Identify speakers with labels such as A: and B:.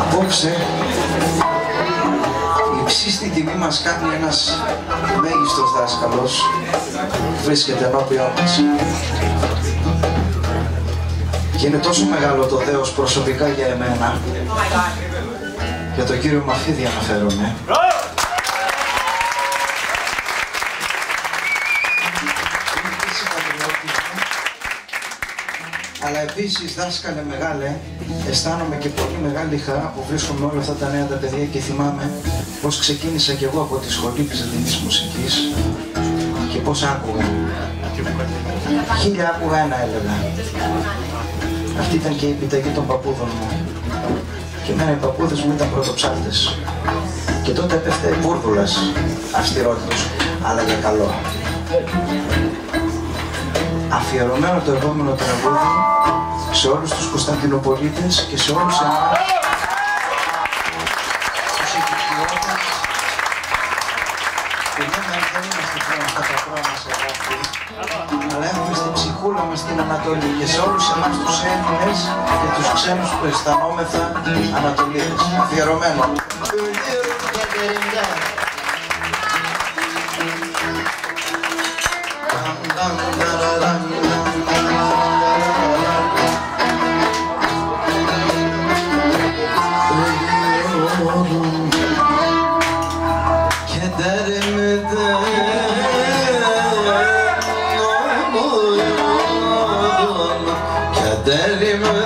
A: Απόψε υψίστη τιμή μας κάνει ένας μέγιστος δάσκαλος που βρίσκεται ενώπιό μας. Και είναι τόσο μεγάλο το δέος προσωπικά για εμένα. Για τον κύριο Μαφίδη αναφέρομαι. Επίσης δάσκαλε μεγάλε, αισθάνομαι και πολύ μεγάλη χαρά που βρίσκομαι όλα αυτά τα νέα τα παιδιά και θυμάμαι πώς ξεκίνησα κι εγώ από τη σχολή Βυζαντινής Μουσικής και πώς άκουγα. Χίλια άκουγα ένα έλεγα. Αυτή ήταν και η επιταγή των παππούδων μου. Και εμένα οι παππούδες μου ήταν πρωτοψάλτες. Και τότε έπεφτε βούρδουλας, αυστηρότητος, αλλά για καλό. Αφιερωμένο το επόμενο τραγούδι σε όλους τους Κωνσταντινοπολίτες και σε όλους εμάς τους οικειώτες που δεν δεν είμαστε πλέον στα πατρά μας αγάπη αλλά έχουμε στην ψυχούλα μας την Ανατολή και σε όλους εμάς τους Έλληνες και τους ξένους που αισθανόμεθα Ανατολίτες. Αφιερωμένο.
B: Kaderime